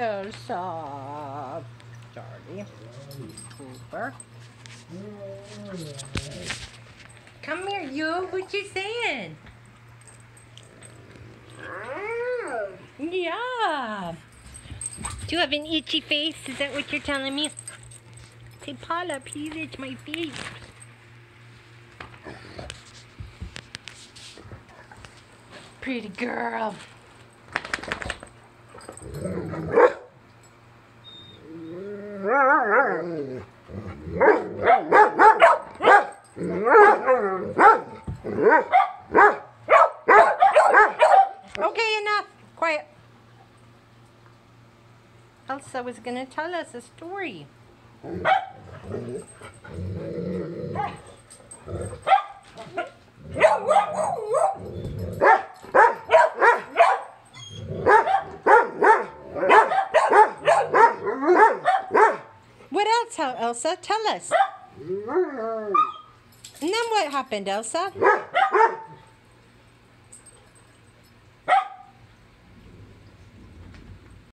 Elsa. Charlie. Cooper. Come here, you. What you saying? Yeah. Do you have an itchy face? Is that what you're telling me? Say, Paula, please itch my face. Pretty girl. Okay, enough. Quiet. Elsa was going to tell us a story. What else, Elsa? Tell us. And then what happened, Elsa?